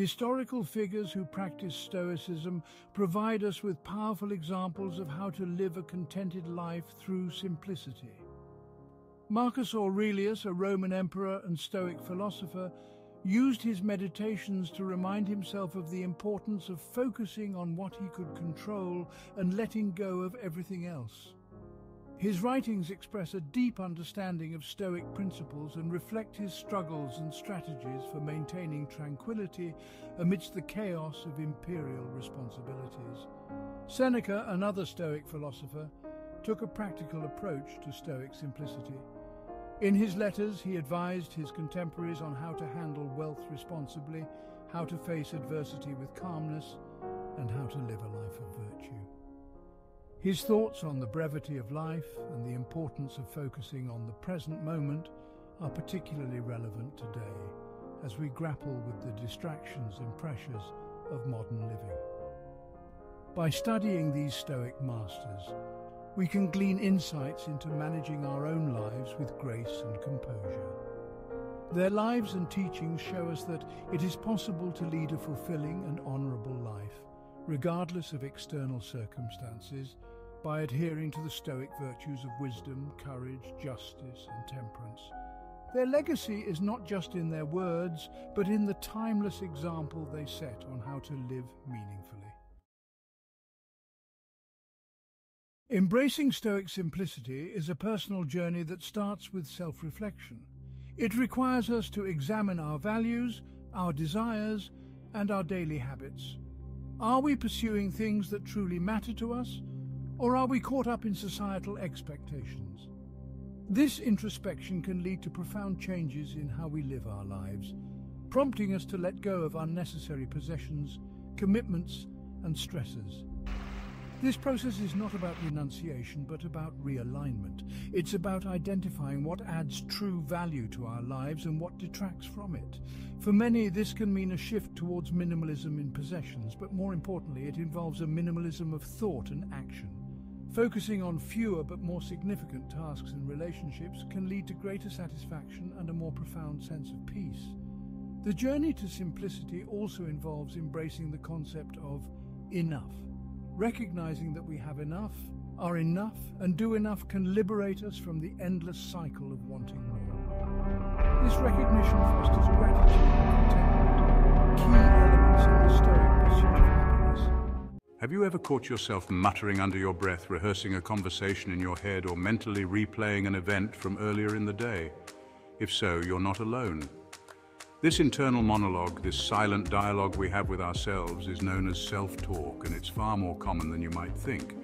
Historical figures who practice Stoicism provide us with powerful examples of how to live a contented life through simplicity. Marcus Aurelius, a Roman emperor and Stoic philosopher, used his meditations to remind himself of the importance of focusing on what he could control and letting go of everything else. His writings express a deep understanding of Stoic principles and reflect his struggles and strategies for maintaining tranquility amidst the chaos of imperial responsibilities. Seneca, another Stoic philosopher, took a practical approach to Stoic simplicity. In his letters, he advised his contemporaries on how to handle wealth responsibly, how to face adversity with calmness, and how to live a life of virtue. His thoughts on the brevity of life and the importance of focusing on the present moment are particularly relevant today as we grapple with the distractions and pressures of modern living. By studying these Stoic masters, we can glean insights into managing our own lives with grace and composure. Their lives and teachings show us that it is possible to lead a fulfilling and honourable life, regardless of external circumstances, by adhering to the Stoic virtues of wisdom, courage, justice and temperance. Their legacy is not just in their words, but in the timeless example they set on how to live meaningfully. Embracing Stoic simplicity is a personal journey that starts with self-reflection. It requires us to examine our values, our desires, and our daily habits. Are we pursuing things that truly matter to us, or are we caught up in societal expectations? This introspection can lead to profound changes in how we live our lives, prompting us to let go of unnecessary possessions, commitments and stresses. This process is not about renunciation, but about realignment. It's about identifying what adds true value to our lives and what detracts from it. For many, this can mean a shift towards minimalism in possessions, but more importantly, it involves a minimalism of thought and action. Focusing on fewer but more significant tasks and relationships can lead to greater satisfaction and a more profound sense of peace. The journey to simplicity also involves embracing the concept of enough. Recognizing that we have enough, are enough, and do enough can liberate us from the endless cycle of wanting more. This recognition fosters gratitude and contentment, key elements in the Stoic pursuit have you ever caught yourself muttering under your breath, rehearsing a conversation in your head or mentally replaying an event from earlier in the day? If so, you're not alone. This internal monologue, this silent dialogue we have with ourselves is known as self-talk and it's far more common than you might think.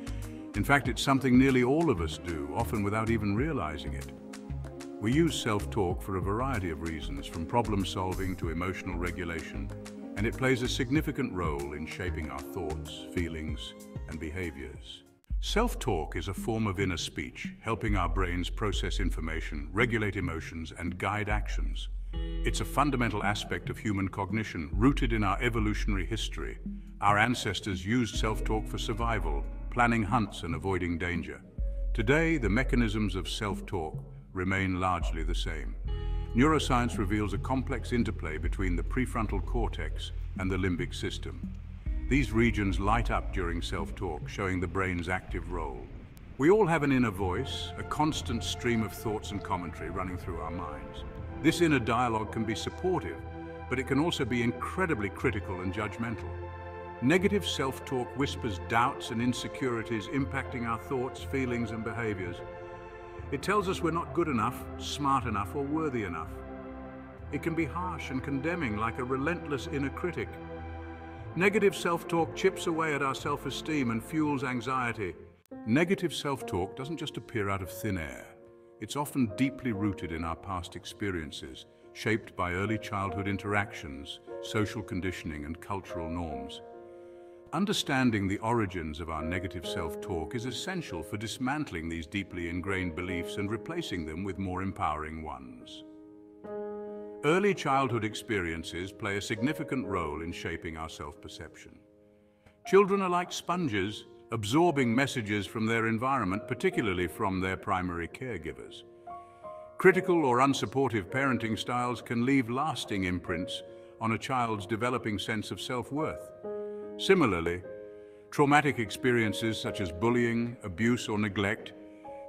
In fact, it's something nearly all of us do, often without even realizing it. We use self-talk for a variety of reasons, from problem solving to emotional regulation, and it plays a significant role in shaping our thoughts, feelings, and behaviors. Self-talk is a form of inner speech, helping our brains process information, regulate emotions, and guide actions. It's a fundamental aspect of human cognition, rooted in our evolutionary history. Our ancestors used self-talk for survival, planning hunts and avoiding danger. Today, the mechanisms of self-talk remain largely the same. Neuroscience reveals a complex interplay between the prefrontal cortex and the limbic system. These regions light up during self-talk, showing the brain's active role. We all have an inner voice, a constant stream of thoughts and commentary running through our minds. This inner dialogue can be supportive, but it can also be incredibly critical and judgmental. Negative self-talk whispers doubts and insecurities impacting our thoughts, feelings and behaviors. It tells us we're not good enough, smart enough, or worthy enough. It can be harsh and condemning, like a relentless inner critic. Negative self-talk chips away at our self-esteem and fuels anxiety. Negative self-talk doesn't just appear out of thin air. It's often deeply rooted in our past experiences, shaped by early childhood interactions, social conditioning and cultural norms. Understanding the origins of our negative self-talk is essential for dismantling these deeply ingrained beliefs and replacing them with more empowering ones. Early childhood experiences play a significant role in shaping our self-perception. Children are like sponges, absorbing messages from their environment, particularly from their primary caregivers. Critical or unsupportive parenting styles can leave lasting imprints on a child's developing sense of self-worth. Similarly, traumatic experiences such as bullying, abuse or neglect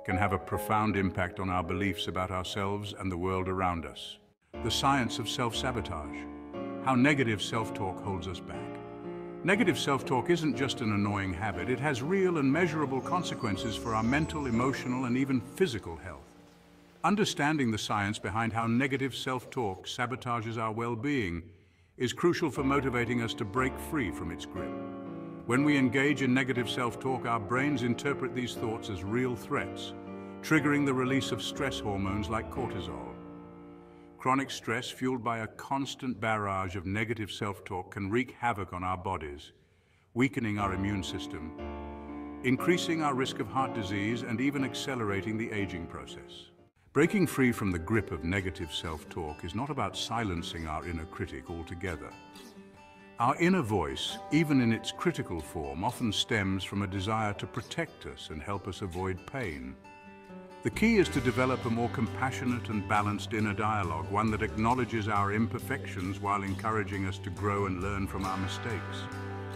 can have a profound impact on our beliefs about ourselves and the world around us. The science of self-sabotage, how negative self-talk holds us back. Negative self-talk isn't just an annoying habit, it has real and measurable consequences for our mental, emotional and even physical health. Understanding the science behind how negative self-talk sabotages our well-being is crucial for motivating us to break free from its grip. When we engage in negative self-talk, our brains interpret these thoughts as real threats, triggering the release of stress hormones like cortisol. Chronic stress fueled by a constant barrage of negative self-talk can wreak havoc on our bodies, weakening our immune system, increasing our risk of heart disease and even accelerating the aging process. Breaking free from the grip of negative self-talk is not about silencing our inner critic altogether. Our inner voice, even in its critical form, often stems from a desire to protect us and help us avoid pain. The key is to develop a more compassionate and balanced inner dialogue, one that acknowledges our imperfections while encouraging us to grow and learn from our mistakes.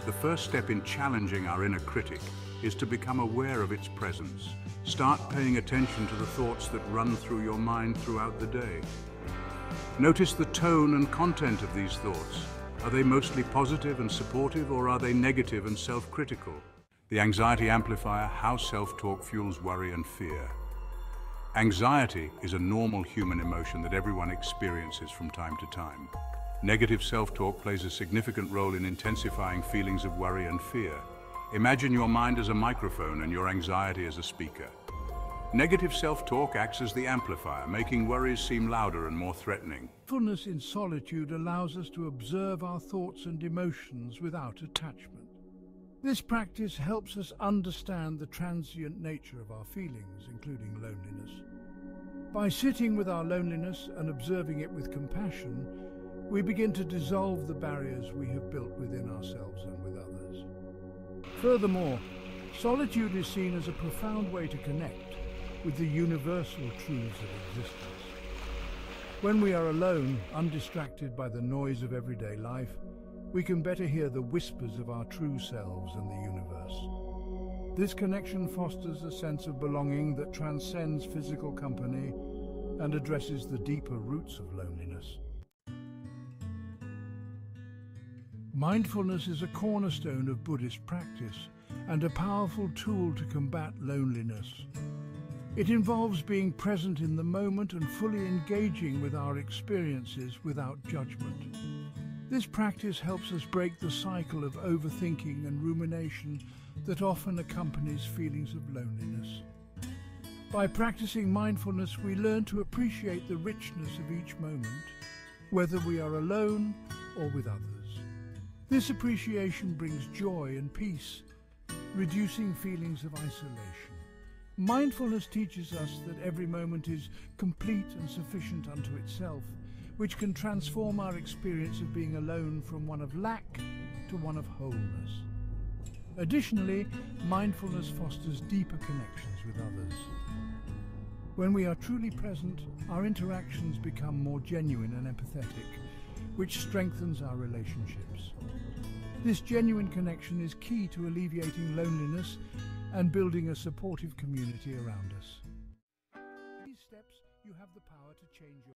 The first step in challenging our inner critic is to become aware of its presence Start paying attention to the thoughts that run through your mind throughout the day. Notice the tone and content of these thoughts. Are they mostly positive and supportive or are they negative and self-critical? The anxiety amplifier, how self-talk fuels worry and fear. Anxiety is a normal human emotion that everyone experiences from time to time. Negative self-talk plays a significant role in intensifying feelings of worry and fear. Imagine your mind as a microphone and your anxiety as a speaker. Negative self-talk acts as the amplifier, making worries seem louder and more threatening. Mindfulness in solitude allows us to observe our thoughts and emotions without attachment. This practice helps us understand the transient nature of our feelings, including loneliness. By sitting with our loneliness and observing it with compassion, we begin to dissolve the barriers we have built within ourselves and with others. Furthermore, solitude is seen as a profound way to connect with the universal truths of existence. When we are alone, undistracted by the noise of everyday life, we can better hear the whispers of our true selves and the universe. This connection fosters a sense of belonging that transcends physical company and addresses the deeper roots of loneliness. Mindfulness is a cornerstone of Buddhist practice and a powerful tool to combat loneliness. It involves being present in the moment and fully engaging with our experiences without judgment. This practice helps us break the cycle of overthinking and rumination that often accompanies feelings of loneliness. By practicing mindfulness, we learn to appreciate the richness of each moment, whether we are alone or with others. This appreciation brings joy and peace, reducing feelings of isolation. Mindfulness teaches us that every moment is complete and sufficient unto itself, which can transform our experience of being alone from one of lack to one of wholeness. Additionally, mindfulness fosters deeper connections with others. When we are truly present, our interactions become more genuine and empathetic, which strengthens our relationships. This genuine connection is key to alleviating loneliness and building a supportive community around us. These steps, you have the power to change your